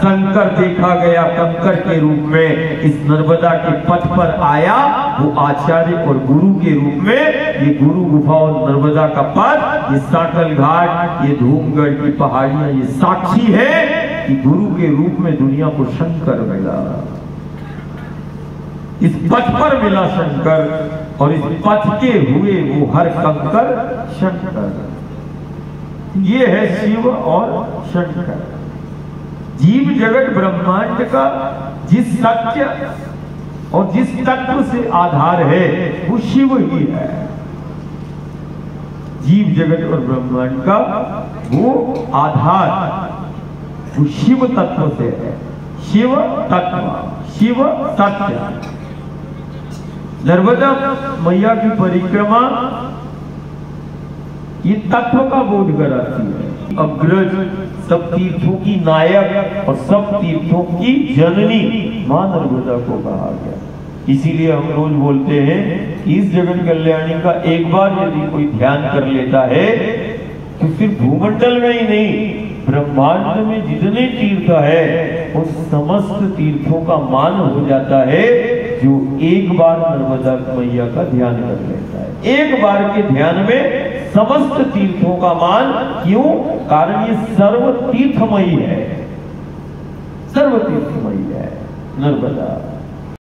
शंकर देखा गया कंकर के रूप में इस नर्मदा के पथ पर आया, वो आचार्य और गुरु के रूप में ये गुरु गुफा और नर्मदा का पथ, ये साकल घाट, ये धूमगढ़ की पहाड़ियाँ, ये साक्षी है कि गुरु के रूप में दुनिया को शंकर मिला। इस पथ पर मिला शंकर और इस पथ के हुए वो हर कंकर शंकर। ये है शिव और शंकर। जीव जगत ब्रह्मांड का जिस सत्य और जिस तत्व से आधार है, वो शिव ही है। जीव जगत और ब्रह्मांड का वो आधार, वो शिव तत्व से है। शिव तत्व, शिव सत्य। नर्मदा मैया की परिक्रमा, ये तत्व का बोध कराती है। अग्रज, सब तीर्थों की नायक और सब तीर्थों की जननी माँ नर्मदा को कहा गया। इसीलिए हम रोज बोलते हैं कि इस जगत कल्याणी का एक बार यदि कोई ध्यान कर लेता है तो सिर्फ़ भूमंडल में ही नहीं, ब्रह्मांड में जितने तीर्थ है उस समस्त तीर्थों का मान हो जाता है जो एक बार नर्मदा मैया का ध्यान कर लेता है। एक बार के ध्यान में समस्त तीर्थों का मान क्यों? कारण ये सर्व तीर्थमयी है। सर्व तीर्थमयी है नर्मदा।